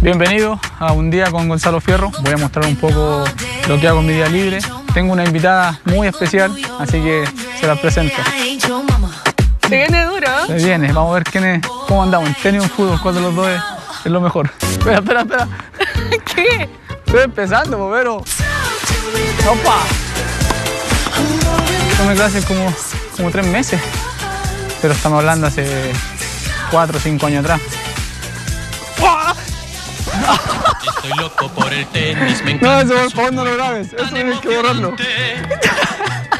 Bienvenido a un día con Gonzalo Fierro. Voy a mostrar un poco lo que hago en mi día libre. Tengo una invitada muy especial, así que se la presento. Se viene duro. Se viene, vamos a ver quién es, cómo andamos. En tenis o en fútbol, cuál de los dos es, es lo mejor. Espera, espera, espera. ¿Qué? Estoy empezando, bobero. ¡Opa! Tomé clases como, como tres meses, pero estamos hablando hace cuatro o cinco años atrás. Estoy loco por el tenis, me No, encanta. eso por favor no lo grabes, eso tienes que borrarlo.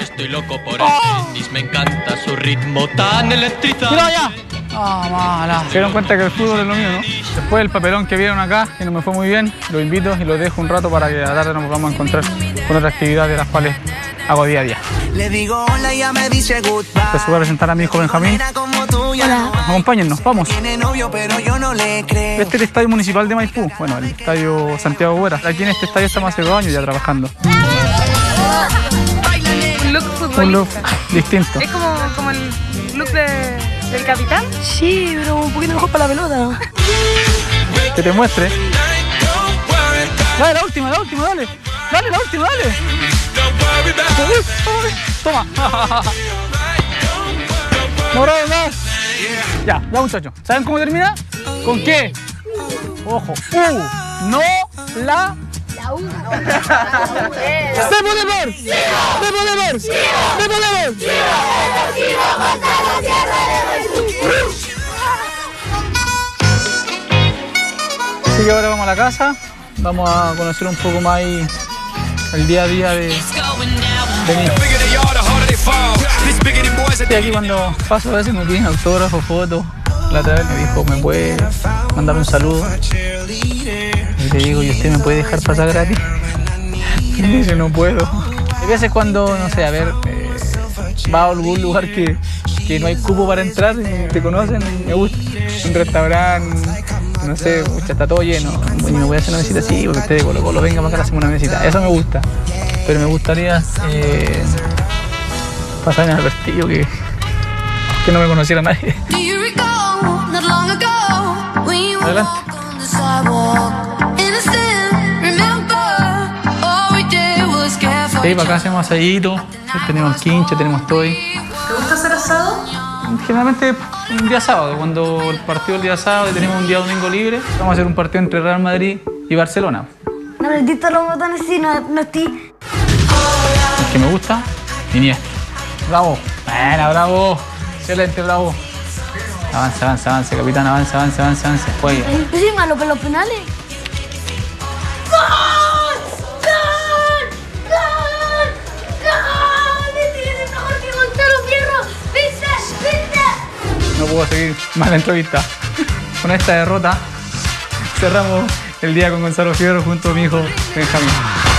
Estoy loco por el tenis, me encanta su ritmo tan electrizante. ¡Tira ya! Ah, mala. Se dieron cuenta que el fútbol es lo mío, ¿no? Después del papelón que vieron acá, que no me fue muy bien, los invito y los dejo un rato para que a la tarde nos vamos a encontrar con otras actividades de las cuales hago día a día. Le digo hola y ya me dice goodbye. Les voy a presentar a mi hijo Benjamín. No Acompáñennos, vamos. Tiene novio, pero yo no le creo. Este es el Estadio Municipal de Maipú, bueno, el Estadio Santiago Huera. Aquí en este estadio estamos hace dos años ya trabajando. Un look Un look distinto. Es como, como el look de- del capitán. Sí, pero un poquito mejor para la pelota. Que te muestre. Dale, la última, la última, dale. Dale, la última, dale. Toma. No grabes más. Ya, ya muchachos. ¿Saben cómo termina? ¿Con qué? Ojo. U. No la. ¡Se puede ver! ¡Se puede ver! ¡Se puede ver! Así que ahora vamos a la casa, vamos a conocer un poco más ahí el día a día de, de hijo. Estoy aquí cuando paso a veces me piden autógrafos, fotos. La otra vez me dijo, ¿me puede mandar un saludo? Y le digo, ¿y usted me puede dejar pasar gratis? Y me dice, no puedo. Hay veces cuando, no sé, a ver, eh, va a algún lugar que, que no hay cupo para entrar y te conocen y me gusta. Un restaurante, no sé, pucha, está todo lleno. Y me voy a hacer una visita así, porque usted de Colo Colo venga para acá, hacemos una visita. Eso me gusta. Pero me gustaría eh, pasar inadvertido que, que no me conociera nadie. Adelante. Sí, para acá hacemos asadito, tenemos quinche, tenemos toy. ¿Te gusta hacer asado? Generalmente un día sábado, cuando el partido el día sábado y tenemos un día domingo libre, vamos a hacer un partido entre Real Madrid y Barcelona. No aprendiste los botones si no, no estoy. El que me gusta, Iniesta. Bravo, buena, bravo, excelente, bravo. Avanza, avanza, avanza, capitán, avanza, avanza, avanza, avanza, juega. Soy malo para los penales. ¡Gol! Puedo seguir más la entrevista. Con esta derrota cerramos el día con Gonzalo Fierro junto a mi hijo Benjamín.